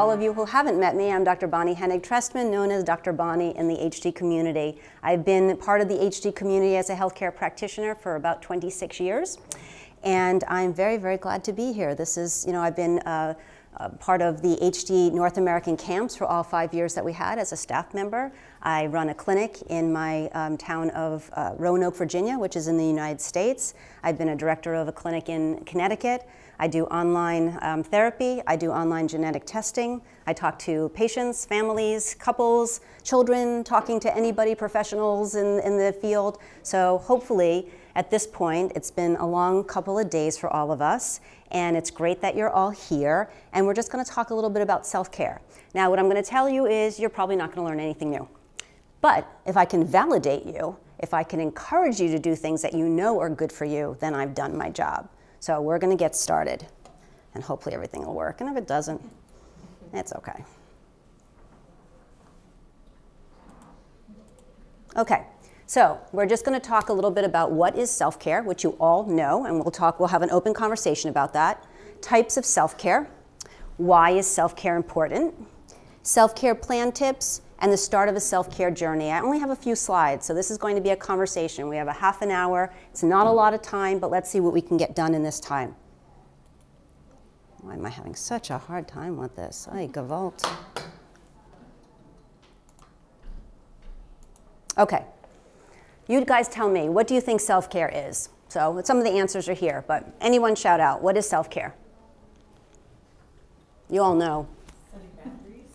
all of you who haven't met me, I'm Dr. Bonnie Hennig Trestman, known as Dr. Bonnie in the HD community. I've been part of the HD community as a healthcare practitioner for about 26 years, and I'm very, very glad to be here. This is, you know, I've been uh, uh, part of the HD North American camps for all five years that we had as a staff member. I run a clinic in my um, town of uh, Roanoke, Virginia, which is in the United States. I've been a director of a clinic in Connecticut. I do online um, therapy. I do online genetic testing. I talk to patients, families, couples, children, talking to anybody, professionals in, in the field. So hopefully, at this point, it's been a long couple of days for all of us, and it's great that you're all here. And we're just going to talk a little bit about self care. Now, what I'm going to tell you is you're probably not going to learn anything new. But if I can validate you, if I can encourage you to do things that you know are good for you, then I've done my job. So we're going to get started, and hopefully everything will work. And if it doesn't, it's okay. Okay, so we're just going to talk a little bit about what is self-care, which you all know, and we'll talk. We'll have an open conversation about that. Types of self-care. Why is self-care important? Self-care plan tips and the start of a self-care journey. I only have a few slides, so this is going to be a conversation. We have a half an hour. It's not a lot of time, but let's see what we can get done in this time. Why am I having such a hard time with this? Ay, Gewalt. Okay. You guys tell me, what do you think self-care is? So some of the answers are here, but anyone shout out, what is self-care? You all know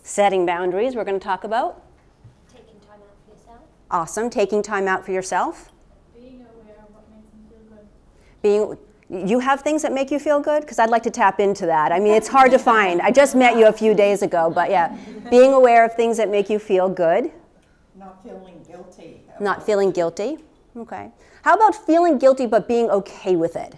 setting boundaries we're going to talk about. Taking time out for yourself. Awesome. Taking time out for yourself. Being aware of what makes you feel good. Being, you have things that make you feel good? Because I'd like to tap into that. I mean, it's hard to find. I just met you a few days ago, but yeah. Being aware of things that make you feel good. Not feeling guilty. Not feeling guilty. Okay. How about feeling guilty but being okay with it?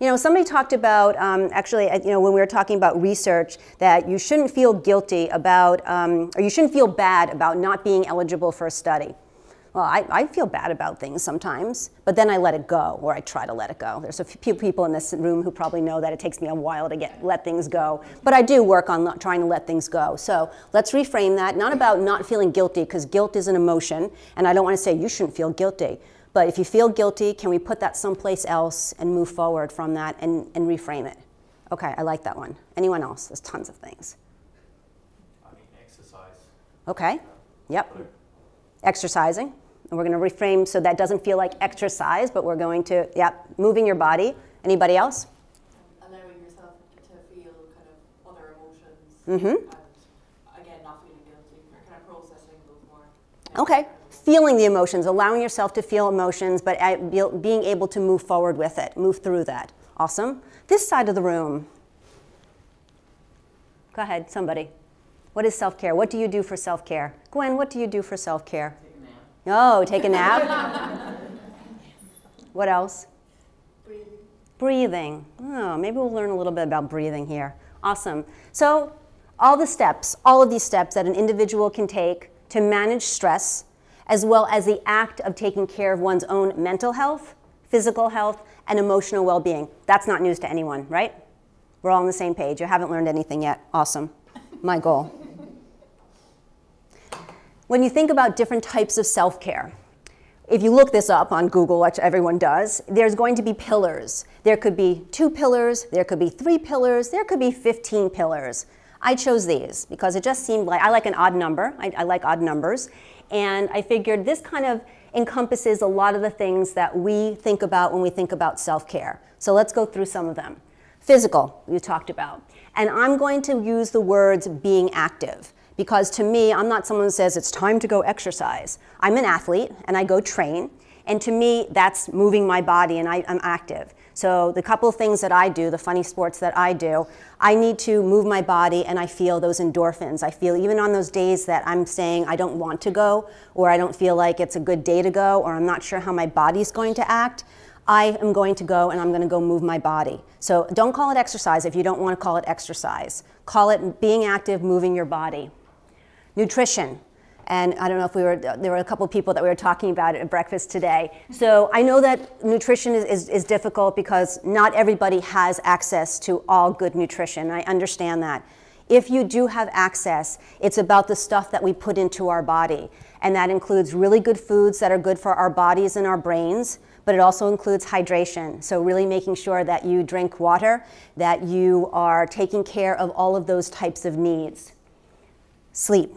You know, somebody talked about, um, actually, you know, when we were talking about research, that you shouldn't feel guilty about, um, or you shouldn't feel bad about not being eligible for a study. Well, I, I, feel bad about things sometimes, but then I let it go, or I try to let it go. There's a few people in this room who probably know that it takes me a while to get let things go, but I do work on trying to let things go. So let's reframe that, not about not feeling guilty, because guilt is an emotion, and I don't want to say you shouldn't feel guilty. But if you feel guilty, can we put that someplace else and move forward from that and, and reframe it? Okay, I like that one. Anyone else? There's tons of things. I mean, exercise. Okay, yep. Exercising. And we're going to reframe so that doesn't feel like exercise, but we're going to, yep, moving your body. Anybody else? Allowing yourself to feel kind of other emotions. Mm-hmm. And again, not feeling guilty, or kind of processing those more. Okay feeling the emotions, allowing yourself to feel emotions, but being able to move forward with it, move through that. Awesome. This side of the room. Go ahead, somebody. What is self care? What do you do for self care? Gwen, what do you do for self care? Take a nap. Oh, take a nap. what else? Breathing. Breathing. Oh, maybe we'll learn a little bit about breathing here. Awesome. So, all the steps, all of these steps that an individual can take to manage stress as well as the act of taking care of one's own mental health, physical health, and emotional well being. That's not news to anyone, right? We're all on the same page. You haven't learned anything yet. Awesome. My goal. When you think about different types of self care, if you look this up on Google, which everyone does, there's going to be pillars. There could be two pillars, there could be three pillars, there could be 15 pillars. I chose these because it just seemed like I like an odd number. I, I like odd numbers. And I figured this kind of encompasses a lot of the things that we think about when we think about self care. So let's go through some of them. Physical, you talked about. And I'm going to use the words being active because to me, I'm not someone who says it's time to go exercise. I'm an athlete and I go train. And to me, that's moving my body and I, am active. So the couple of things that I do, the funny sports that I do, I need to move my body and I feel those endorphins. I feel even on those days that I'm saying I don't want to go or I don't feel like it's a good day to go or I'm not sure how my body's going to act, I am going to go and I'm going to go move my body. So don't call it exercise if you don't want to call it exercise. Call it being active, moving your body. Nutrition. And I don't know if we were, there were a couple people that we were talking about at breakfast today. So I know that nutrition is, is, is, difficult because not everybody has access to all good nutrition. I understand that. If you do have access, it's about the stuff that we put into our body. And that includes really good foods that are good for our bodies and our brains, but it also includes hydration. So, really making sure that you drink water, that you are taking care of all of those types of needs. Sleep.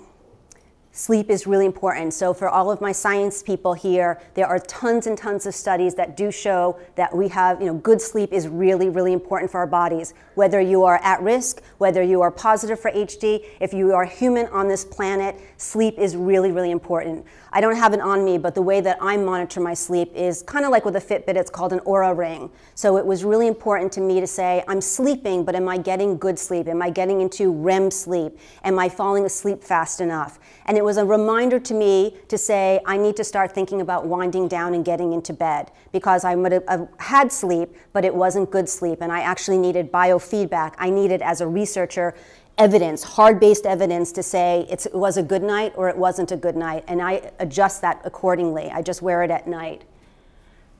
Sleep is really important. So, for all of my science people here, there are tons and tons of studies that do show that we have, you know, good sleep is really, really important for our bodies. Whether you are at risk, whether you are positive for HD, if you are human on this planet, sleep is really, really important. I don't have it on me, but the way that I monitor my sleep is kind of like with a Fitbit, it's called an Oura ring. So, it was really important to me to say, I'm sleeping, but am I getting good sleep? Am I getting into REM sleep? Am I falling asleep fast enough? And it was a reminder to me to say, I need to start thinking about winding down and getting into bed because I would have uh, had sleep, but it wasn't good sleep. And I actually needed biofeedback. I needed, as a researcher, evidence, hard based evidence to say it was a good night or it wasn't a good night. And I adjust that accordingly. I just wear it at night.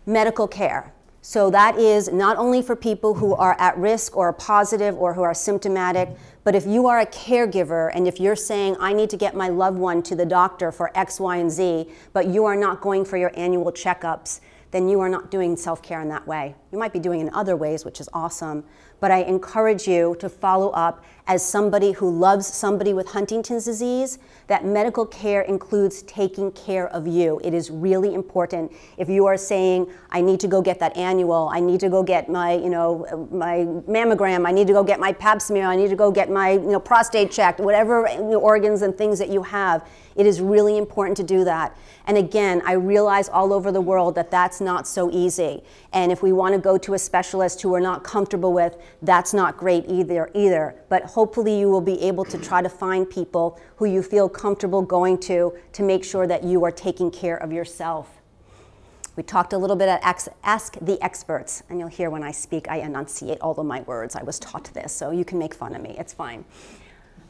Medical care. So that is not only for people who are at risk or positive or who are symptomatic, but if you are a caregiver and if you're saying, I need to get my loved one to the doctor for X, Y, and Z, but you are not going for your annual checkups, then you are not doing self care in that way. You might be doing in other ways, which is awesome, but I encourage you to follow up as somebody who loves somebody with Huntington's disease, that medical care includes taking care of you. It is really important. If you are saying, I need to go get that annual, I need to go get my, you know, my mammogram, I need to go get my pap smear, I need to go get my, you know, prostate checked, whatever organs and things that you have, it is really important to do that. And again, I realize all over the world that that's not so easy. And if we want to go to a specialist who we're not comfortable with, that's not great either either. But hopefully you will be able to try to find people who you feel comfortable going to to make sure that you are taking care of yourself. We talked a little bit at Ask the Experts, and you'll hear when I speak, I enunciate all of my words. I was taught this, so you can make fun of me. It's fine.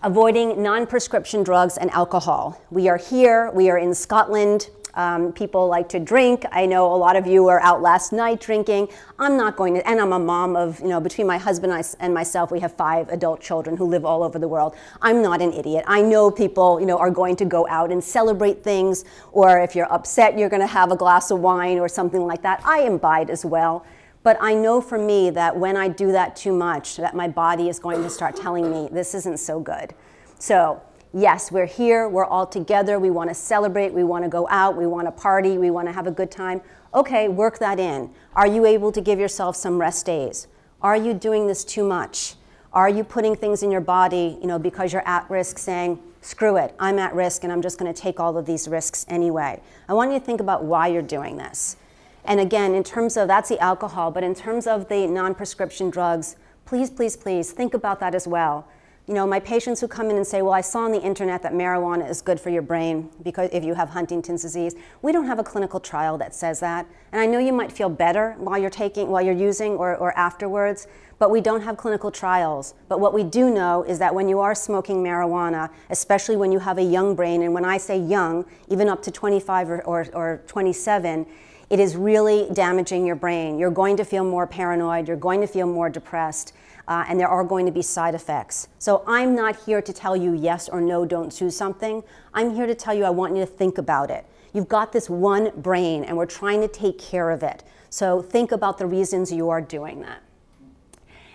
Avoiding non prescription drugs and alcohol. We are here, we are in Scotland, um, people like to drink. I know a lot of you were out last night drinking. I'm not going to, and I'm a mom of, you know, between my husband and myself, we have five adult children who live all over the world. I'm not an idiot. I know people, you know, are going to go out and celebrate things, or if you're upset, you're going to have a glass of wine or something like that. I imbibe as well. But I know for me that when I do that too much, that my body is going to start telling me this isn't so good. So yes, we're here, we're all together, we want to celebrate, we want to go out, we want to party, we want to have a good time. Okay, work that in. Are you able to give yourself some rest days? Are you doing this too much? Are you putting things in your body, you know, because you're at risk saying, screw it, I'm at risk and I'm just going to take all of these risks anyway? I want you to think about why you're doing this. And again, in terms of that's the alcohol, but in terms of the non prescription drugs, please, please, please think about that as well you know, my patients who come in and say, well, I saw on the internet that marijuana is good for your brain because if you have Huntington's disease, we don't have a clinical trial that says that. And I know you might feel better while you're taking, while you're using or, or afterwards, but we don't have clinical trials. But what we do know is that when you are smoking marijuana, especially when you have a young brain, and when I say young, even up to 25 or, or, or 27, it is really damaging your brain. You're going to feel more paranoid, you're going to feel more depressed uh, and there are going to be side effects. So I'm not here to tell you yes or no, don't do something. I'm here to tell you I want you to think about it. You've got this one brain, and we're trying to take care of it. So think about the reasons you are doing that.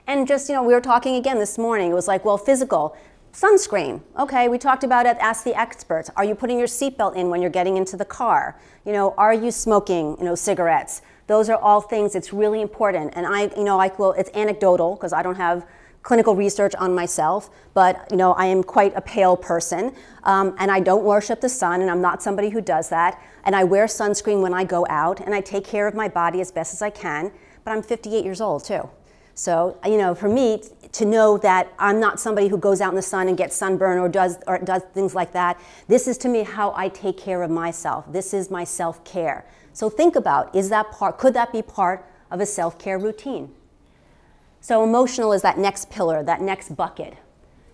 And just, you know, we were talking again this morning. It was like, well, physical, sunscreen. Okay, we talked about it. Ask the experts. Are you putting your seatbelt in when you're getting into the car? You know, are you smoking, you know, cigarettes? Those are all things it's really important. And I, you know, I will, it's anecdotal because I don't have clinical research on myself, but you know, I am quite a pale person, um, and I don't worship the sun, and I'm not somebody who does that. And I wear sunscreen when I go out, and I take care of my body as best as I can. But I'm 58 years old too, so you know, for me to know that I'm not somebody who goes out in the sun and gets sunburn or does or does things like that. This is to me how I take care of myself. This is my self-care. So think about is that part could that be part of a self-care routine? So emotional is that next pillar, that next bucket.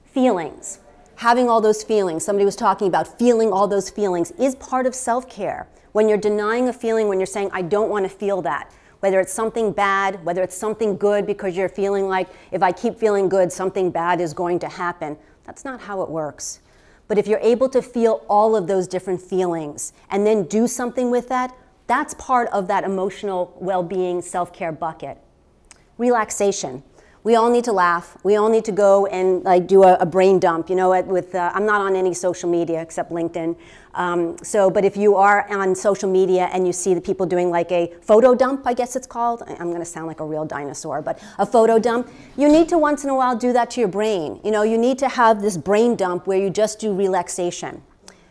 Feelings. Having all those feelings, somebody was talking about feeling all those feelings is part of self-care. When you're denying a feeling, when you're saying I don't want to feel that, whether it's something bad, whether it's something good because you're feeling like if I keep feeling good, something bad is going to happen. That's not how it works. But if you're able to feel all of those different feelings and then do something with that, that's part of that emotional well being self care bucket. Relaxation we all need to laugh. We all need to go and like do a, a brain dump. You know, with uh, I'm not on any social media except LinkedIn. Um, so, but if you are on social media and you see the people doing like a photo dump, I guess it's called. I'm going to sound like a real dinosaur, but a photo dump. You need to once in a while do that to your brain. You know, you need to have this brain dump where you just do relaxation.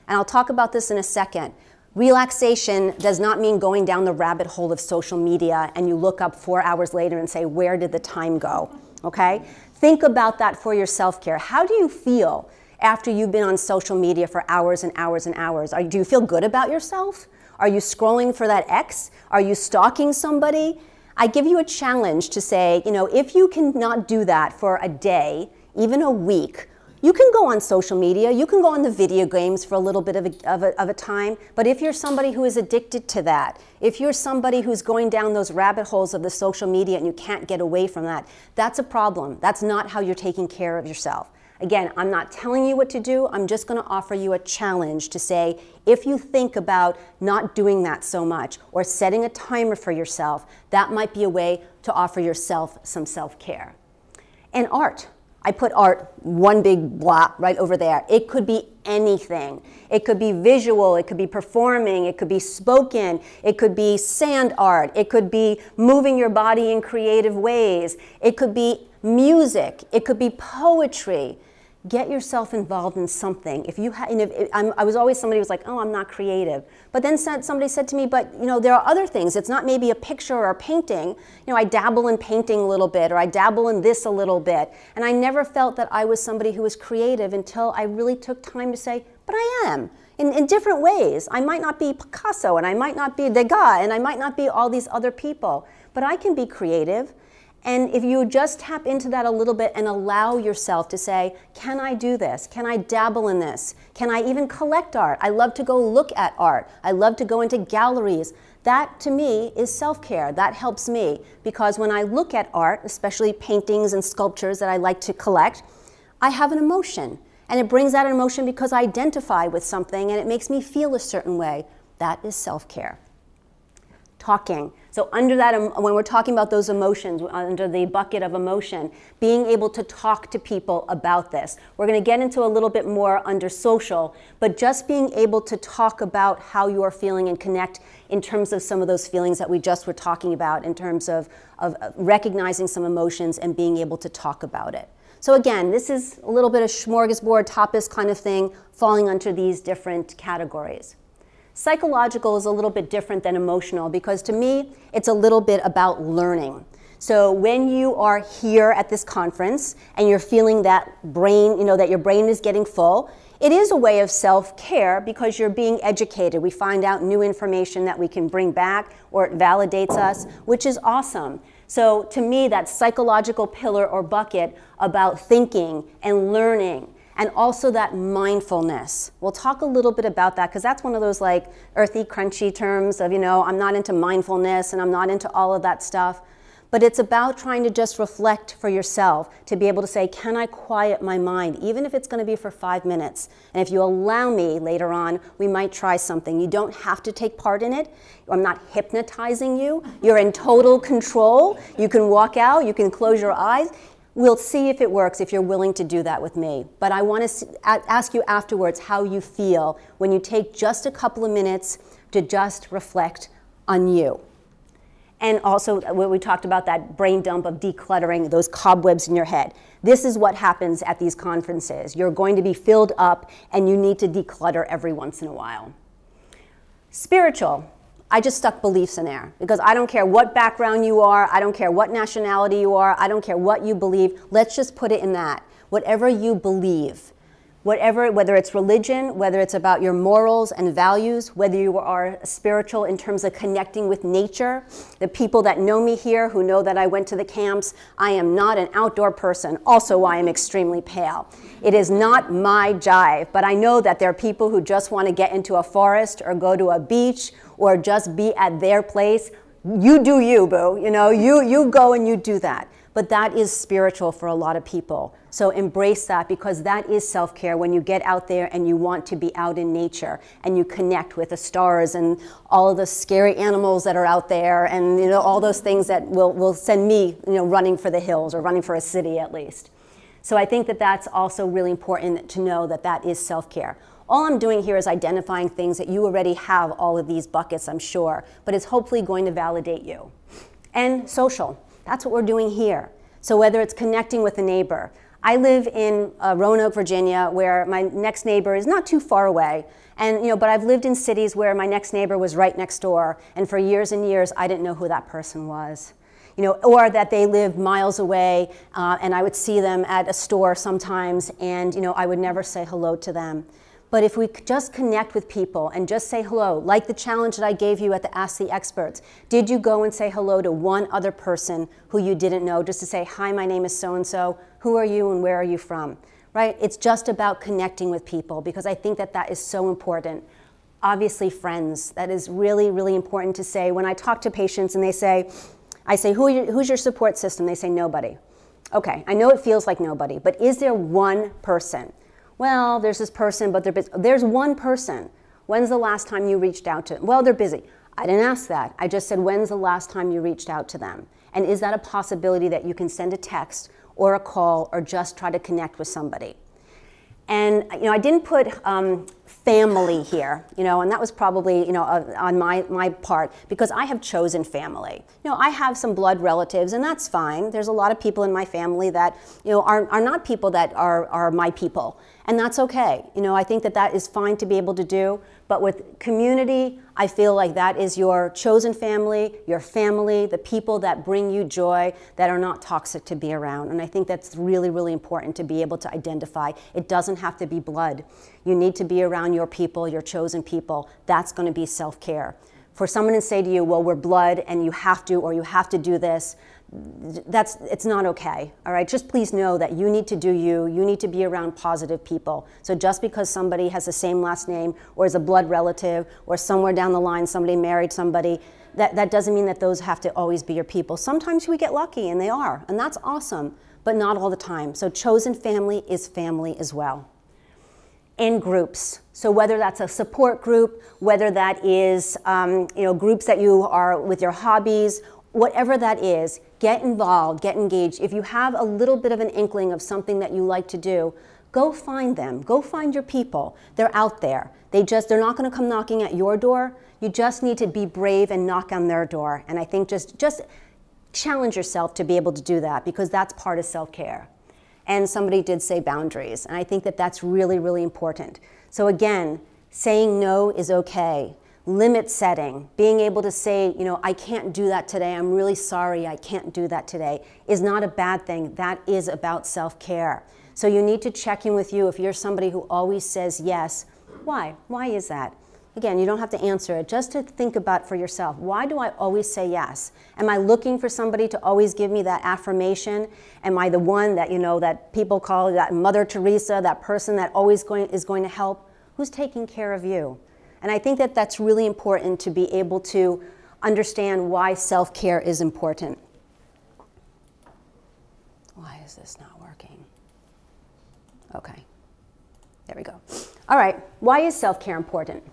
And I'll talk about this in a second. Relaxation does not mean going down the rabbit hole of social media and you look up four hours later and say, Where did the time go? Okay? Think about that for your self care. How do you feel after you've been on social media for hours and hours and hours? Are, do you feel good about yourself? Are you scrolling for that ex? Are you stalking somebody? I give you a challenge to say, you know, if you cannot do that for a day, even a week, you can go on social media, you can go on the video games for a little bit of a, of a, of a, time, but if you're somebody who is addicted to that, if you're somebody who's going down those rabbit holes of the social media and you can't get away from that, that's a problem. That's not how you're taking care of yourself. Again, I'm not telling you what to do, I'm just going to offer you a challenge to say if you think about not doing that so much or setting a timer for yourself, that might be a way to offer yourself some self care. And art. I put art one big block right over there. It could be anything. It could be visual, it could be performing, it could be spoken, it could be sand art, it could be moving your body in creative ways, it could be music, it could be poetry get yourself involved in something. If you ha- if, i was always somebody who was like, oh, I'm not creative. But then said, somebody said to me, but you know, there are other things. It's not maybe a picture or a painting. You know, I dabble in painting a little bit, or I dabble in this a little bit. And I never felt that I was somebody who was creative until I really took time to say, but I am. In, in different ways. I might not be Picasso, and I might not be Degas, and I might not be all these other people, but I can be creative. And if you just tap into that a little bit and allow yourself to say, can I do this? Can I dabble in this? Can I even collect art? I love to go look at art. I love to go into galleries. That to me is self care. That helps me because when I look at art, especially paintings and sculptures that I like to collect, I have an emotion. And it brings out an emotion because I identify with something and it makes me feel a certain way. That is self care. Talking. So under that, when we're talking about those emotions, under the bucket of emotion, being able to talk to people about this. We're going to get into a little bit more under social, but just being able to talk about how you are feeling and connect in terms of some of those feelings that we just were talking about, in terms of, of recognizing some emotions and being able to talk about it. So again, this is a little bit of smorgasbord, tapas kind of thing, falling under these different categories. Psychological is a little bit different than emotional because to me, it's a little bit about learning. So when you are here at this conference and you're feeling that brain, you know, that your brain is getting full, it is a way of self-care because you're being educated. We find out new information that we can bring back or it validates us, which is awesome. So to me, that psychological pillar or bucket about thinking and learning and also that mindfulness. We'll talk a little bit about that because that's one of those like earthy, crunchy terms of, you know, I'm not into mindfulness and I'm not into all of that stuff. But it's about trying to just reflect for yourself to be able to say, can I quiet my mind, even if it's going to be for five minutes? And if you allow me later on, we might try something. You don't have to take part in it. I'm not hypnotizing you. You're in total control. You can walk out, you can close your eyes. We'll see if it works if you're willing to do that with me. But I want to ask you afterwards how you feel when you take just a couple of minutes to just reflect on you. And also, uh, we talked about that brain dump of decluttering those cobwebs in your head. This is what happens at these conferences. You're going to be filled up, and you need to declutter every once in a while. Spiritual. I just stuck beliefs in there because I don't care what background you are, I don't care what nationality you are, I don't care what you believe. Let's just put it in that. Whatever you believe, whatever, whether it's religion, whether it's about your morals and values, whether you are spiritual in terms of connecting with nature. The people that know me here, who know that I went to the camps, I am not an outdoor person, also why I'm extremely pale. It is not my jive, but I know that there are people who just want to get into a forest or go to a beach or just be at their place. You do you, boo. You know, you, you go and you do that. but that is spiritual for a lot of people. So embrace that because that is self care when you get out there and you want to be out in nature and you connect with the stars and all of the scary animals that are out there and you know all those things that will, will send me you know running for the hills or running for a city at least. So I think that that's also really important to know that that is self care. All I'm doing here is identifying things that you already have all of these buckets, I'm sure, but it's hopefully going to validate you. And social, that's what we're doing here. So whether it's connecting with a neighbor, I live in uh, Roanoke, Virginia, where my next neighbor is not too far away. And, you know, but I've lived in cities where my next neighbor was right next door, and for years and years, I didn't know who that person was. You know, or that they lived miles away, uh, and I would see them at a store sometimes, and, you know, I would never say hello to them. But if we just connect with people and just say hello, like the challenge that I gave you at the Ask the Experts, did you go and say hello to one other person who you didn't know just to say, hi, my name is so and so, who are you and where are you from? Right? It's just about connecting with people because I think that that is so important. Obviously, friends, that is really, really important to say. When I talk to patients and they say, I say, Who your, who's your support system? They say, nobody. Okay, I know it feels like nobody, but is there one person? Well, there's this person, but they're busy. There's one person. When's the last time you reached out to them? Well, they're busy. I didn't ask that. I just said, when's the last time you reached out to them? And is that a possibility that you can send a text or a call or just try to connect with somebody? And you know, I didn't put um, family here, you know, and that was probably you know uh, on my my part because I have chosen family. You know, I have some blood relatives, and that's fine. There's a lot of people in my family that you know are are not people that are are my people, and that's okay. You know, I think that that is fine to be able to do. But with community, I feel like that is your chosen family, your family, the people that bring you joy, that are not toxic to be around. And I think that's really, really important to be able to identify. It doesn't have to be blood. You need to be around your people, your chosen people. That's going to be self care. For someone to say to you, well, we're blood and you have to, or you have to do this, that's it's not okay all right? Just please know that you need to do you. You need to be around positive people. So just because somebody has the same last name or is a blood relative or somewhere down the line somebody married somebody that, that doesn't mean that those have to always be your people. Sometimes we get lucky and they are and that's awesome but not all the time. So chosen family is family as well. In groups. So whether that's a support group, whether that is um, you know groups that you are with your hobbies whatever that is, get involved, get engaged. If you have a little bit of an inkling of something that you like to do, go find them. Go find your people. They're out there. They just they're not going to come knocking at your door. You just need to be brave and knock on their door. And I think just just challenge yourself to be able to do that because that's part of self-care. And somebody did say boundaries, and I think that that's really really important. So again, saying no is okay limit setting, being able to say, you know, I can't do that today, I'm really sorry, I can't do that today, is not a bad thing. That is about self care. So you need to check in with you if you're somebody who always says yes. Why? Why is that? Again, you don't have to answer it, just to think about for yourself. Why do I always say yes? Am I looking for somebody to always give me that affirmation? Am I the one that, you know, that people call that Mother Teresa, that person that always going, is going to help? Who's taking care of you? And I think that that's really important to be able to understand why self care is important. Why is this not working? Okay, there we go. All right, why is self care important?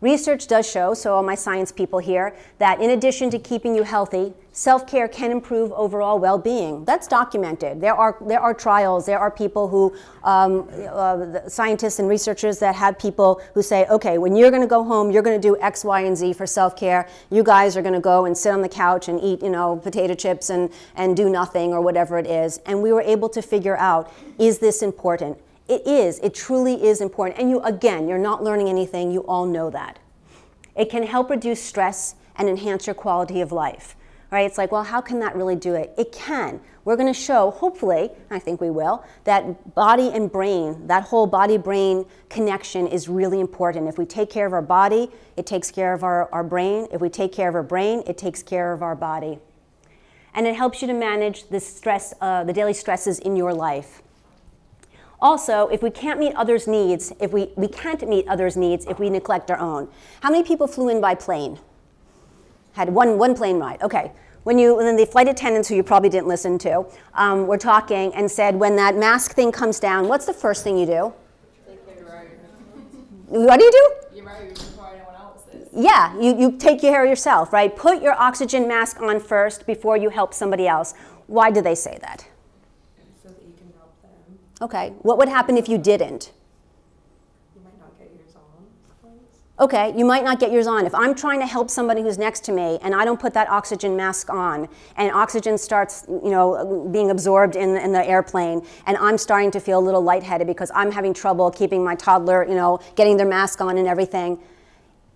Research does show, so all my science people here, that in addition to keeping you healthy, self-care can improve overall well-being. That's documented. There are, there are trials, there are people who, um, uh, scientists and researchers that have people who say, okay, when you're gonna go home, you're gonna do X, Y, and Z for self-care. You guys are gonna go and sit on the couch and eat, you know, potato chips and, and do nothing or whatever it is. And we were able to figure out, is this important? It is, it truly is important. And you, again, you're not learning anything, you all know that. It can help reduce stress and enhance your quality of life. Right? It's like, well, how can that really do it? It can. We're going to show, hopefully, I think we will, that body and brain, that whole body brain connection is really important. If we take care of our body, it takes care of our, our brain. If we take care of our brain, it takes care of our body. And it helps you to manage the stress, uh, the daily stresses in your life. Also, if we can't meet others' needs, if we, we can't meet others' needs if we neglect our own. How many people flew in by plane? Had one, one plane ride. Okay. when you then the flight attendants who you probably didn't listen to um, were talking and said when that mask thing comes down what's the first thing you do what do you do You're right, before anyone else yeah you, you take care of yourself right put your oxygen mask on first before you help somebody else why do they say that So that you can help them. Okay what would happen if you didn't You might not get yours on. Okay, you might not get yours on. If I'm trying to help somebody who's next to me and I don't put that oxygen mask on and oxygen starts, you know, being absorbed in, in the airplane and I'm starting to feel a little lightheaded because I'm having trouble keeping my toddler, you know, getting their mask on and everything,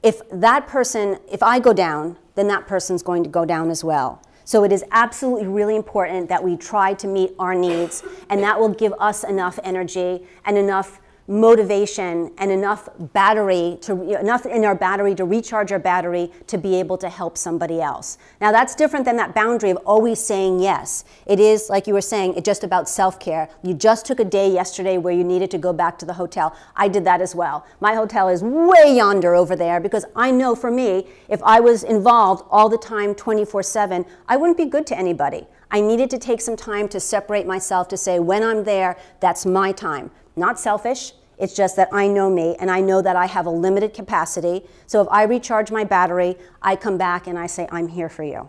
if that person, if I go down, then that person's going to go down as well. So it is absolutely really important that we try to meet our needs and that will give us enough energy and enough motivation and enough battery to enough in our battery to recharge our battery to be able to help somebody else. Now that's different than that boundary of always saying yes. It is like you were saying, it's just about self-care. You just took a day yesterday where you needed to go back to the hotel. I did that as well. My hotel is way yonder over there because I know for me, if I was involved all the time 24/7, I wouldn't be good to anybody. I needed to take some time to separate myself to say when I'm there, that's my time. Not selfish, it's just that I know me and I know that I have a limited capacity. So if I recharge my battery, I come back and I say, I'm here for you.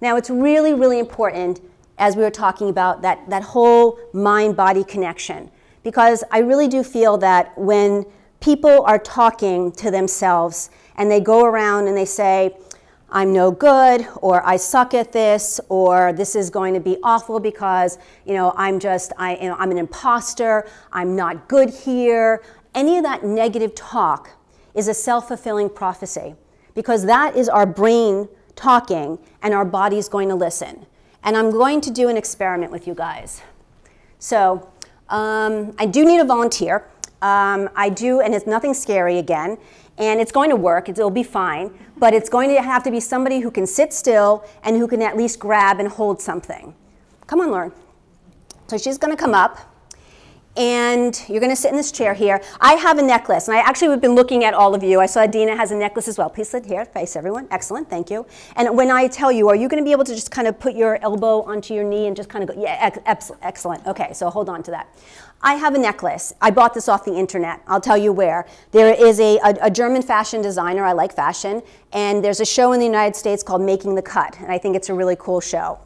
Now, it's really, really important as we were talking about that, that whole mind body connection, because I really do feel that when people are talking to themselves and they go around and they say, I'm no good, or I suck at this, or this is going to be awful because you know I'm just I, you know, I'm an imposter, I'm not good here. Any of that negative talk is a self-fulfilling prophecy because that is our brain talking and our body's going to listen. And I'm going to do an experiment with you guys. So um, I do need a volunteer. Um, I do, and it's nothing scary again, and it's going to work. It'll be fine, but it's going to have to be somebody who can sit still and who can at least grab and hold something. Come on, Lauren. So she's going to come up, and you're going to sit in this chair here. I have a necklace, and I actually have been looking at all of you. I saw Dina has a necklace as well. Please sit here, face everyone. Excellent, thank you. And when I tell you, are you going to be able to just kind of put your elbow onto your knee and just kind of go, yeah, ex excellent. Okay, so hold on to that. I have a necklace. I bought this off the internet. I'll tell you where. There is a, a, a, German fashion designer. I like fashion. And there's a show in the United States called Making the Cut. And I think it's a really cool show.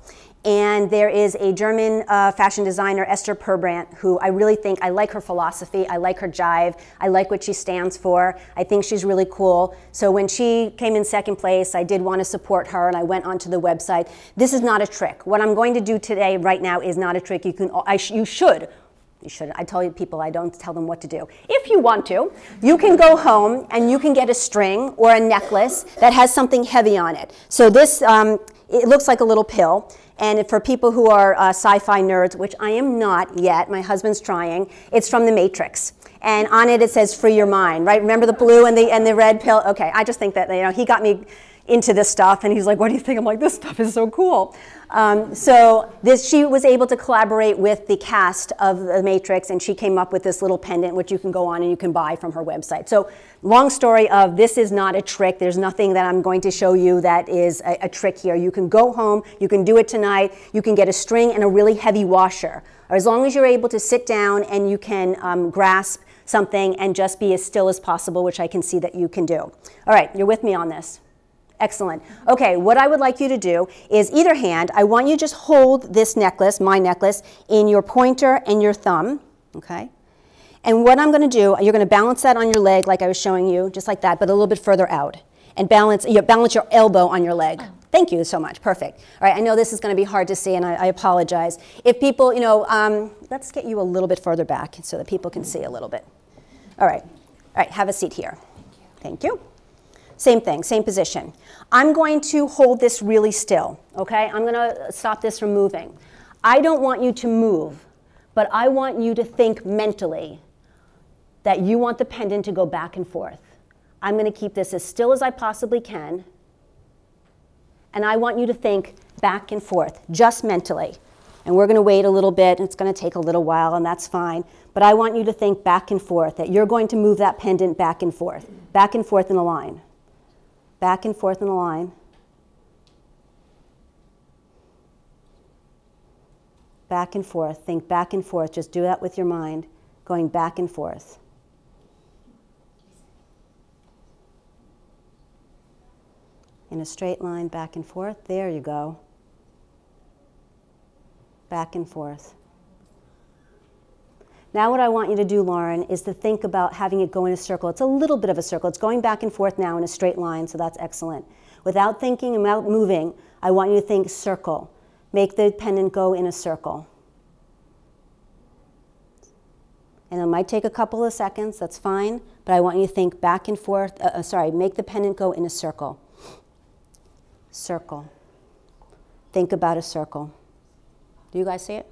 And there is a German uh, fashion designer, Esther Perbandt, who I really think I like her philosophy. I like her jive. I like what she stands for. I think she's really cool. So when she came in second place, I did want to support her, and I went onto the website. This is not a trick. What I'm going to do today, right now, is not a trick. You can, I sh you should you should. I tell you people I don't tell them what to do. If you want to, you can go home and you can get a string or a necklace that has something heavy on it. So this, um, it looks like a little pill. And for people who are uh, sci-fi nerds, which I am not yet, my husband's trying, it's from The Matrix. And on it, it says free your mind, right? Remember the blue and the, and the red pill? Okay, I just think that, you know, he got me into this stuff and he's like, what do you think? I'm like, this stuff is so cool. Um, so this, she was able to collaborate with the cast of The Matrix, and she came up with this little pendant, which you can go on and you can buy from her website. So long story of this is not a trick. There's nothing that I'm going to show you that is a, a trick here. You can go home, you can do it tonight, you can get a string and a really heavy washer. Or as long as you're able to sit down and you can um, grasp something and just be as still as possible, which I can see that you can do. All right, you're with me on this. Excellent. Okay, what I would like you to do is either hand, I want you to just hold this necklace, my necklace, in your pointer and your thumb, okay? And what I'm going to do, you're going to balance that on your leg like I was showing you, just like that, but a little bit further out. And balance, you balance your elbow on your leg. Thank you so much. Perfect. All right, I know this is going to be hard to see, and I, I apologize. If people, you know, um, let's get you a little bit further back so that people can see a little bit. All right. All right, have a seat here. Thank you. Thank you. Same thing, same position. I'm going to hold this really still, okay? I'm going to stop this from moving. I don't want you to move, but I want you to think mentally that you want the pendant to go back and forth. I'm going to keep this as still as I possibly can, and I want you to think back and forth, just mentally. And we're going to wait a little bit, and it's going to take a little while, and that's fine. But I want you to think back and forth, that you're going to move that pendant back and forth, back and forth in a line back and forth in a line. Back and forth, think back and forth, just do that with your mind, going back and forth. In a straight line, back and forth, there you go. Back and forth. Now, what I want you to do, Lauren, is to think about having it go in a circle. It's a little bit of a circle. It's going back and forth now in a straight line, so that's excellent. Without thinking and without moving, I want you to think circle. Make the pendant go in a circle. And it might take a couple of seconds, that's fine, but I want you to think back and forth. Uh, uh, sorry, make the pendant go in a circle. Circle. Think about a circle. Do you guys see it?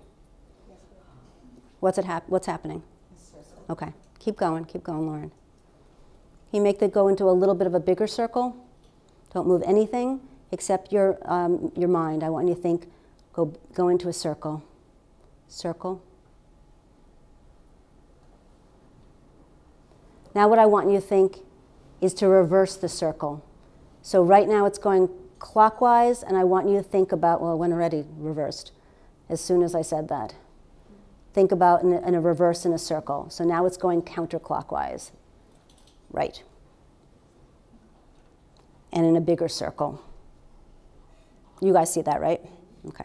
What's, it hap- what's happening? Okay, keep going, keep going, Lauren. Can you make that go into a little bit of a bigger circle? Don't move anything except your, um, your mind. I want you to think, go, go into a circle. Circle. Now, what I want you to think is to reverse the circle. So, right now it's going clockwise, and I want you to think about, well, when already reversed as soon as I said that think about in a, in a reverse in a circle. So now it's going counterclockwise. Right. And in a bigger circle. You guys see that, right? Okay.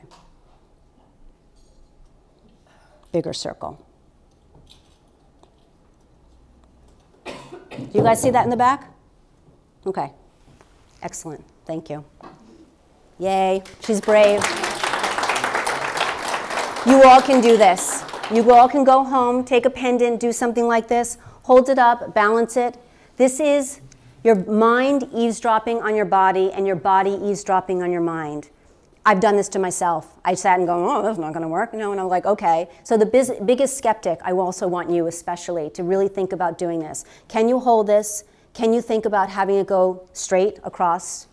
Bigger circle. You guys see that in the back? Okay. Excellent. Thank you. Yay. She's brave. You all can do this. You all can go home, take a pendant, do something like this, hold it up, balance it. This is your mind eavesdropping on your body and your body eavesdropping on your mind. I've done this to myself. I sat and go, oh, that's not going to work. You know, and I'm like, okay. So the biggest skeptic, I also want you especially to really think about doing this. Can you hold this? Can you think about having it go straight across?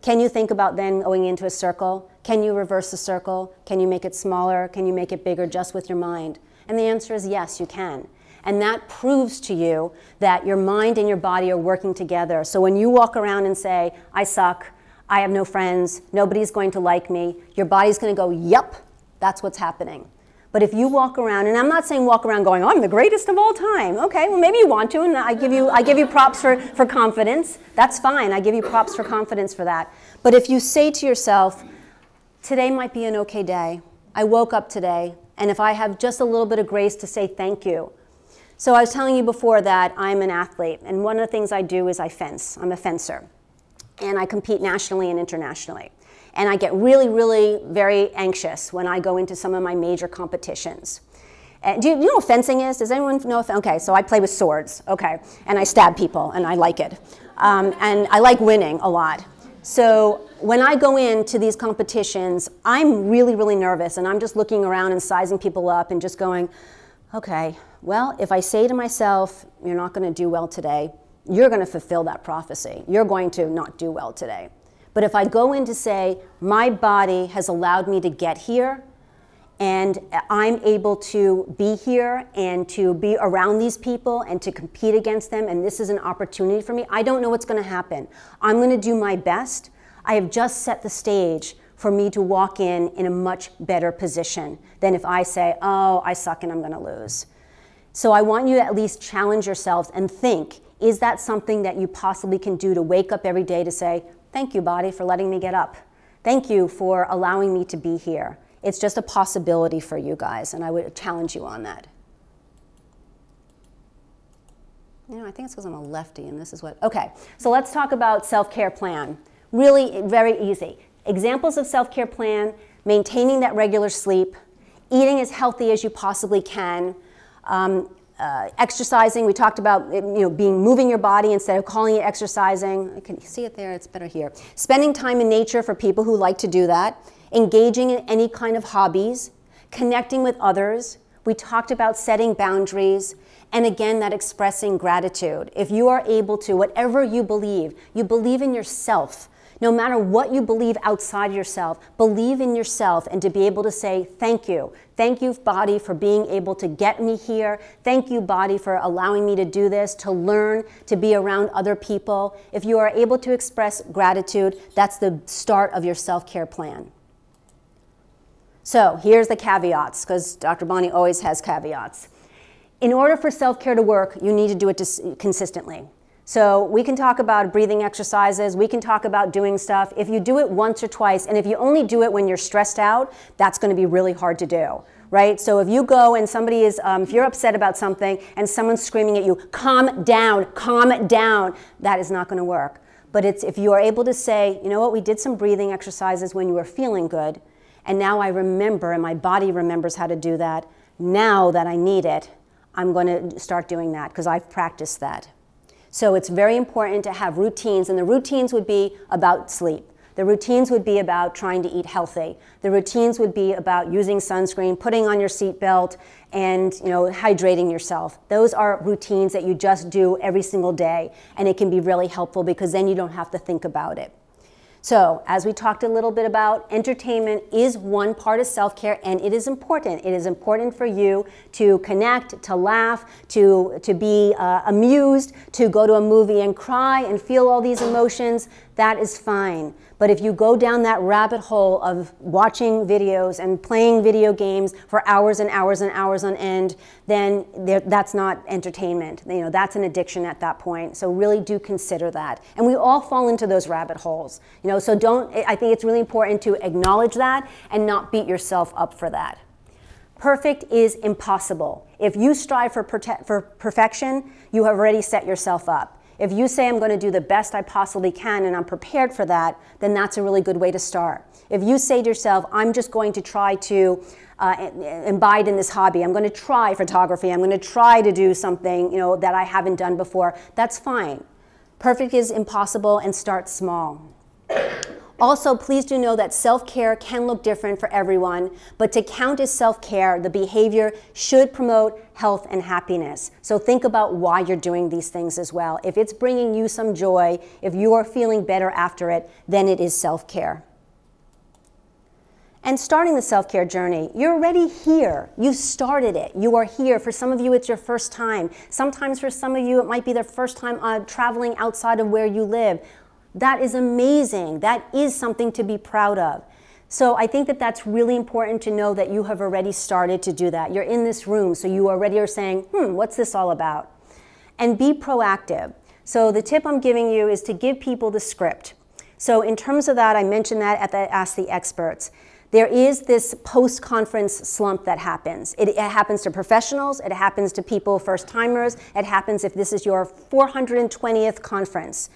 Can you think about then going into a circle? Can you reverse the circle? Can you make it smaller? Can you make it bigger just with your mind? And the answer is yes, you can. And that proves to you that your mind and your body are working together. So when you walk around and say, I suck, I have no friends, nobody's going to like me, your body's going to go, yep, that's what's happening. But if you walk around, and I'm not saying walk around going, I'm the greatest of all time. Okay, well maybe you want to, and I give you, I give you props for, for confidence. That's fine. I give you props for confidence for that. But if you say to yourself, today might be an okay day. I woke up today, and if I have just a little bit of grace to say thank you. So I was telling you before that I'm an athlete, and one of the things I do is I fence. I'm a fencer, and I compete nationally and internationally. And I get really, really very anxious when I go into some of my major competitions. And do you, you know what fencing is? Does anyone know? Okay, so I play with swords, okay, and I stab people, and I like it. Um, and I like winning a lot. So when I go into these competitions, I'm really, really nervous, and I'm just looking around and sizing people up and just going, okay, well, if I say to myself, you're not going to do well today, you're going to fulfill that prophecy. You're going to not do well today. But if I go in to say, my body has allowed me to get here, and I'm able to be here and to be around these people and to compete against them, and this is an opportunity for me, I don't know what's going to happen. I'm going to do my best. I have just set the stage for me to walk in in a much better position than if I say, oh, I suck and I'm going to lose. So I want you to at least challenge yourselves and think is that something that you possibly can do to wake up every day to say, Thank you, body, for letting me get up. Thank you for allowing me to be here. It's just a possibility for you guys, and I would challenge you on that. You know, I think it's because I'm a lefty, and this is what. Okay, so let's talk about self care plan. Really, very easy. Examples of self care plan maintaining that regular sleep, eating as healthy as you possibly can, um, uh, exercising, we talked about you know, being moving your body instead of calling it exercising. I Can see it there? It's better here. Spending time in nature for people who like to do that. Engaging in any kind of hobbies. Connecting with others. We talked about setting boundaries. And again, that expressing gratitude. If you are able to, whatever you believe, you believe in yourself no matter what you believe outside yourself, believe in yourself and to be able to say, Thank you. Thank you, body, for being able to get me here. Thank you, body, for allowing me to do this, to learn, to be around other people. If you are able to express gratitude, that's the start of your self care plan. So here's the caveats, because Dr. Bonnie always has caveats. In order for self care to work, you need to do it consistently. So we can talk about breathing exercises, we can talk about doing stuff. If you do it once or twice, and if you only do it when you're stressed out, that's going to be really hard to do. Right? So if you go and somebody is, um, if you're upset about something and someone's screaming at you, calm down, calm down, that is not going to work. But it's if you are able to say, you know what, we did some breathing exercises when you were feeling good, and now I remember, and my body remembers how to do that. Now that I need it, I'm going to start doing that because I've practiced that. So it's very important to have routines, and the routines would be about sleep. The routines would be about trying to eat healthy. The routines would be about using sunscreen, putting on your seatbelt, and you know, hydrating yourself. Those are routines that you just do every single day, and it can be really helpful because then you don't have to think about it. So, as we talked a little bit about, entertainment is one part of self care and it is important. It is important for you to connect, to laugh, to, to be uh, amused, to go to a movie and cry and feel all these emotions. That is fine. But if you go down that rabbit hole of watching videos and playing video games for hours and hours and hours on end, then that's not entertainment. You know, that's an addiction at that point. So really do consider that. And we all fall into those rabbit holes. You know, so don't I think it's really important to acknowledge that and not beat yourself up for that. Perfect is impossible. If you strive for, for perfection, you have already set yourself up. If you say, I'm going to do the best I possibly can and I'm prepared for that, then that's a really good way to start. If you say to yourself, I'm just going to try to uh, imbibe in this hobby, I'm going to try photography, I'm going to try to do something you know, that I haven't done before, that's fine. Perfect is impossible and start small. Also, please do know that self care can look different for everyone, but to count as self care, the behavior should promote health and happiness. So think about why you're doing these things as well. If it's bringing you some joy, if you are feeling better after it, then it is self care. And starting the self care journey, you're already here. You started it. You are here. For some of you, it's your first time. Sometimes for some of you, it might be their first time uh, traveling outside of where you live. That is amazing. That is something to be proud of. So I think that that's really important to know that you have already started to do that. You're in this room, so you already are saying, hmm, what's this all about? And be proactive. So the tip I'm giving you is to give people the script. So in terms of that, I mentioned that at the Ask the Experts. There is this post-conference slump that happens. It, it happens to professionals, it happens to people, first timers, it happens if this is your 420th conference.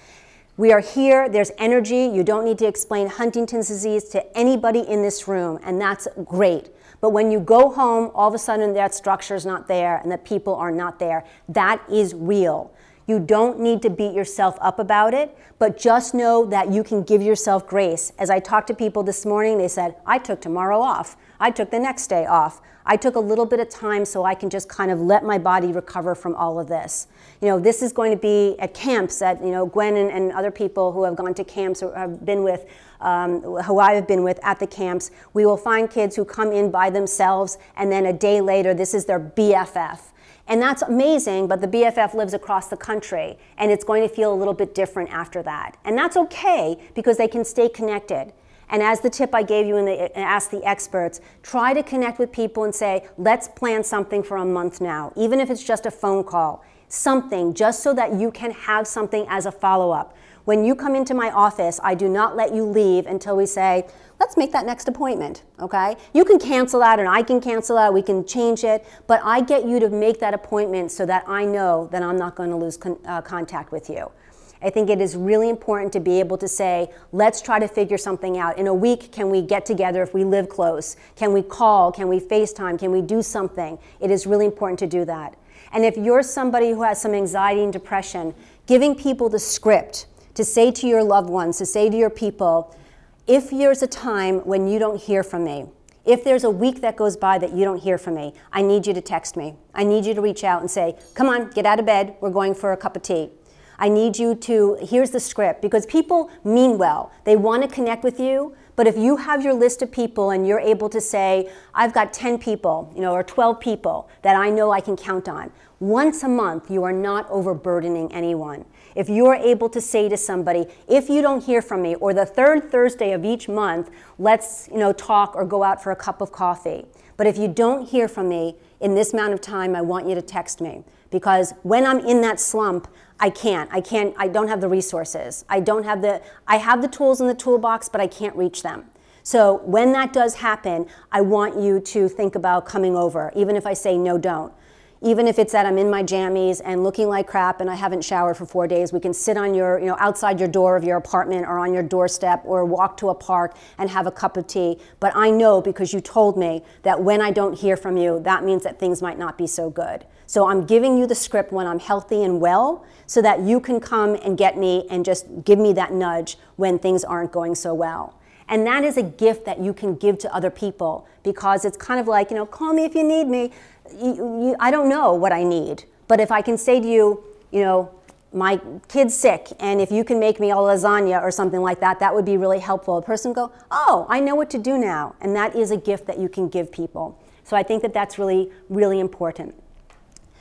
We are here, there's energy. You don't need to explain Huntington's disease to anybody in this room, and that's great. But when you go home, all of a sudden that structure is not there and the people are not there. That is real. You don't need to beat yourself up about it, but just know that you can give yourself grace. As I talked to people this morning, they said, I took tomorrow off. I took the next day off. I took a little bit of time so I can just kind of let my body recover from all of this. You know, this is going to be at camps that, you know, Gwen and, and other people who have gone to camps or have been with, um, who I have been with at the camps, we will find kids who come in by themselves and then a day later, this is their BFF. And that's amazing, but the BFF lives across the country and it's going to feel a little bit different after that. And that's okay because they can stay connected. And as the tip I gave you the Ask the Experts, try to connect with people and say, let's plan something for a month now, even if it's just a phone call, something just so that you can have something as a follow up. When you come into my office, I do not let you leave until we say, let's make that next appointment, okay? You can cancel out and I can cancel out, we can change it, but I get you to make that appointment so that I know that I'm not going to lose con uh, contact with you. I think it is really important to be able to say, let's try to figure something out. In a week, can we get together if we live close? Can we call? Can we FaceTime? Can we do something? It is really important to do that. And if you're somebody who has some anxiety and depression, giving people the script to say to your loved ones, to say to your people, if there's a time when you don't hear from me, if there's a week that goes by that you don't hear from me, I need you to text me. I need you to reach out and say, come on, get out of bed, we're going for a cup of tea. I need you to, here's the script, because people mean well. They want to connect with you, but if you have your list of people and you're able to say, I've got 10 people, you know, or 12 people that I know I can count on, Once a month, you are not overburdening anyone. If you're able to say to somebody, if you don't hear from me, or the third Thursday of each month, let's you know, talk or go out for a cup of coffee. But if you don't hear from me in this amount of time, I want you to text me. Because when I'm in that slump, I can't. I can't, I don't have the resources. I don't have the, I have the tools in the toolbox, but I can't reach them. So when that does happen, I want you to think about coming over, even if I say no, don't. Even if it's that I'm in my jammies and looking like crap and I haven't showered for four days, we can sit on your, you know, outside your door of your apartment or on your doorstep or walk to a park and have a cup of tea. But I know because you told me that when I don't hear from you, that means that things might not be so good. So I'm giving you the script when I'm healthy and well so that you can come and get me and just give me that nudge when things aren't going so well. And that is a gift that you can give to other people because it's kind of like, you know, call me if you need me. You, you, I don't know what I need. But if I can say to you, you know, my kid's sick, and if you can make me a lasagna or something like that, that would be really helpful. A person go, oh, I know what to do now. And that is a gift that you can give people. So I think that that's really, really important.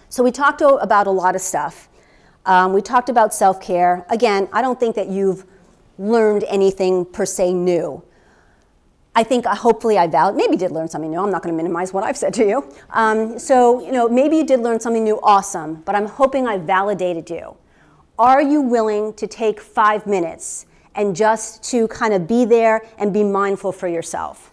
So we talked about a lot of stuff. Um, we talked about self-care. Again, I don't think that you've learned anything per se new. I think uh, hopefully I valid, maybe did learn something new. I'm not going to minimize what I've said to you. Um, so, you know, maybe you did learn something new, awesome, but I'm hoping I validated you. Are you willing to take five minutes and just to kind of be there and be mindful for yourself?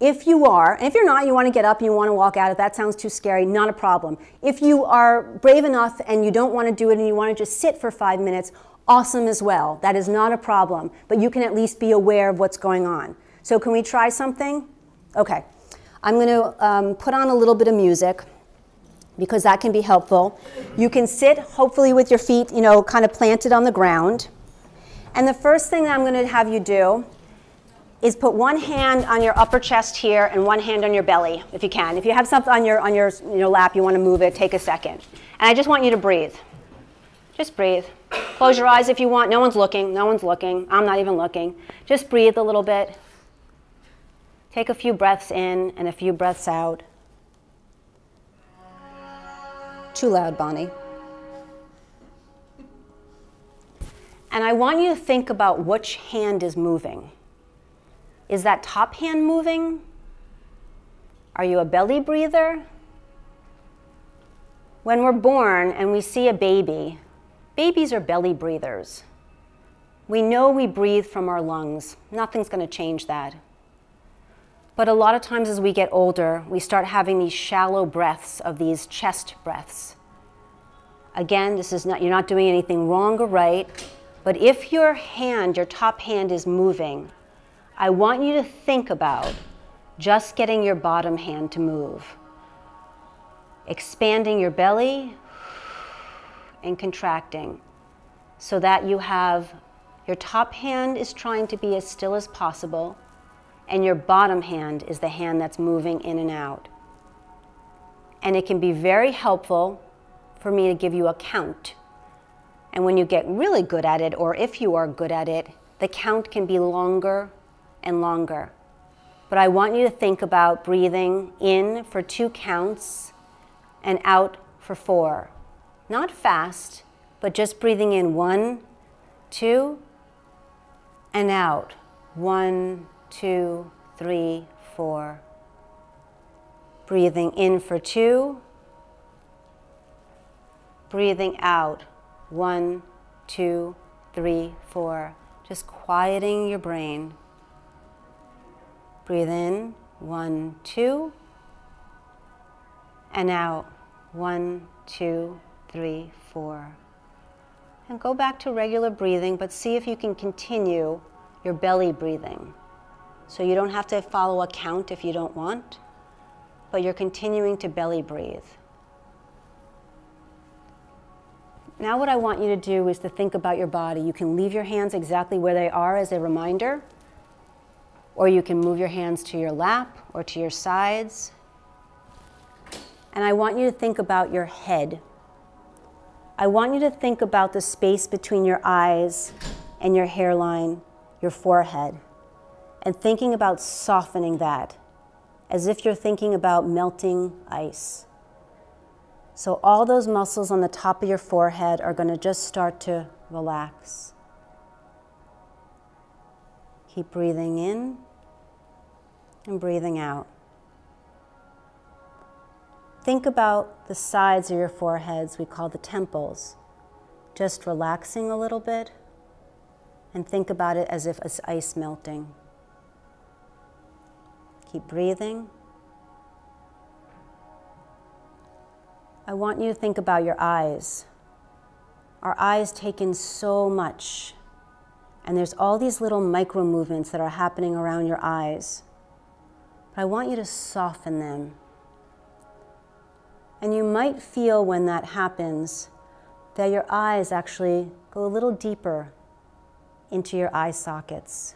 If you are, and if you're not, you want to get up and you want to walk out, if that sounds too scary, not a problem. If you are brave enough and you don't want to do it and you want to just sit for five minutes, awesome as well. That is not a problem, but you can at least be aware of what's going on. So can we try something? Okay. I'm going to um, put on a little bit of music because that can be helpful. You can sit, hopefully with your feet, you know, kind of planted on the ground. And the first thing that I'm going to have you do is put one hand on your upper chest here and one hand on your belly, if you can. If you have something on your, on your, your lap, you want to move it, take a second. And I just want you to breathe. Just breathe. Close your eyes if you want. No one's looking. No one's looking. I'm not even looking. Just breathe a little bit. Take a few breaths in and a few breaths out. Too loud, Bonnie. And I want you to think about which hand is moving. Is that top hand moving? Are you a belly breather? When we're born and we see a baby, Babies are belly breathers. We know we breathe from our lungs. Nothing's going to change that. But a lot of times as we get older, we start having these shallow breaths of these chest breaths. Again, this is not, you're not doing anything wrong or right, but if your hand, your top hand is moving, I want you to think about just getting your bottom hand to move. Expanding your belly, and contracting so that you have your top hand is trying to be as still as possible and your bottom hand is the hand that's moving in and out. And it can be very helpful for me to give you a count. And when you get really good at it, or if you are good at it, the count can be longer and longer. But I want you to think about breathing in for two counts and out for four. Not fast, but just breathing in one, two, and out. One, two, three, four. Breathing in for two. Breathing out. One, two, three, four. Just quieting your brain. Breathe in. One, two. And out. One, two, three, four. And go back to regular breathing, but see if you can continue your belly breathing. So you don't have to follow a count if you don't want, but you're continuing to belly breathe. Now what I want you to do is to think about your body. You can leave your hands exactly where they are as a reminder, or you can move your hands to your lap or to your sides. And I want you to think about your head. I want you to think about the space between your eyes and your hairline, your forehead, and thinking about softening that as if you're thinking about melting ice. So, all those muscles on the top of your forehead are going to just start to relax. Keep breathing in and breathing out. Think about the sides of your foreheads, we call the temples, just relaxing a little bit, and think about it as if it's ice melting. Keep breathing. I want you to think about your eyes. Our eyes take in so much, and there's all these little micro movements that are happening around your eyes. But I want you to soften them and you might feel when that happens that your eyes actually go a little deeper into your eye sockets.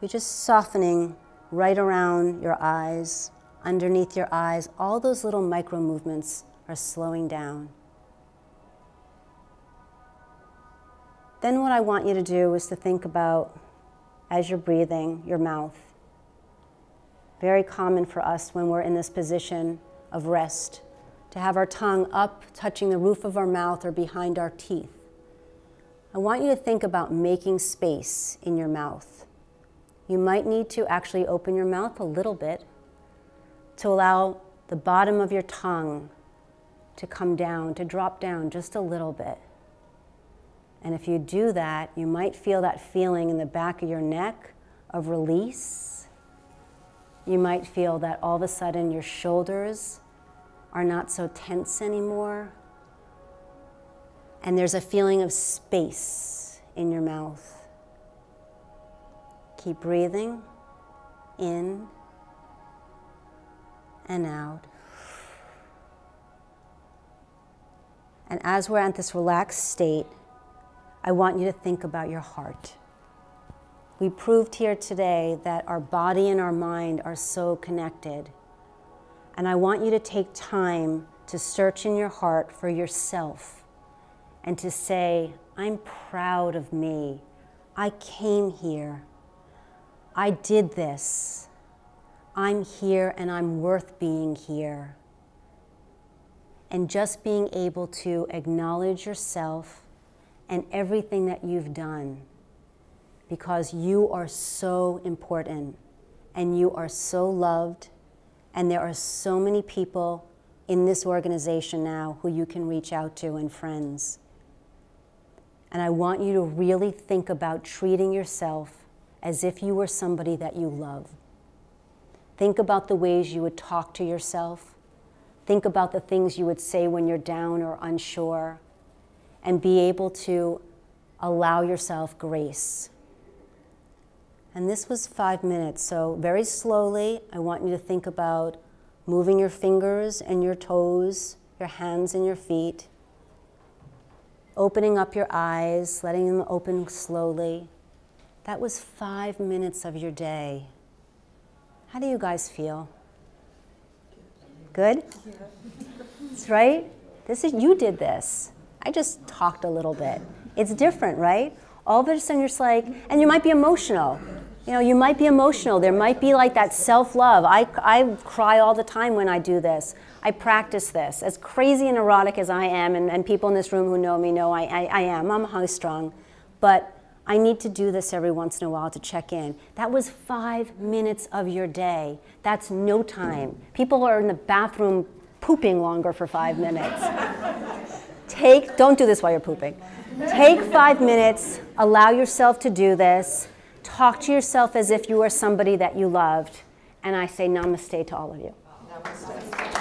You're just softening right around your eyes, underneath your eyes. All those little micro movements are slowing down. Then, what I want you to do is to think about, as you're breathing, your mouth. Very common for us when we're in this position of rest to have our tongue up, touching the roof of our mouth or behind our teeth. I want you to think about making space in your mouth. You might need to actually open your mouth a little bit to allow the bottom of your tongue to come down, to drop down just a little bit. And if you do that, you might feel that feeling in the back of your neck of release. You might feel that all of a sudden your shoulders are not so tense anymore. And there's a feeling of space in your mouth. Keep breathing in and out. And as we're at this relaxed state, I want you to think about your heart. We proved here today that our body and our mind are so connected. And I want you to take time to search in your heart for yourself and to say, I'm proud of me. I came here. I did this. I'm here and I'm worth being here. And just being able to acknowledge yourself and everything that you've done because you are so important and you are so loved and there are so many people in this organization now who you can reach out to and friends. And I want you to really think about treating yourself as if you were somebody that you love. Think about the ways you would talk to yourself. Think about the things you would say when you're down or unsure. And be able to allow yourself grace. And this was five minutes, so very slowly, I want you to think about moving your fingers and your toes, your hands and your feet, opening up your eyes, letting them open slowly. That was five minutes of your day. How do you guys feel? Good? That's right. This is you did this. I just talked a little bit. It's different, right? All of a sudden you're just like, and you might be emotional. You know, you might be emotional. There might be like that self love. I, I cry all the time when I do this. I practice this. As crazy and erotic as I am, and, and people in this room who know me know I, I, I am, I'm high strung. But I need to do this every once in a while to check in. That was five minutes of your day. That's no time. People are in the bathroom pooping longer for five minutes. Take, don't do this while you're pooping. Take five minutes, allow yourself to do this. Talk to yourself as if you were somebody that you loved. And I say namaste to all of you. Namaste.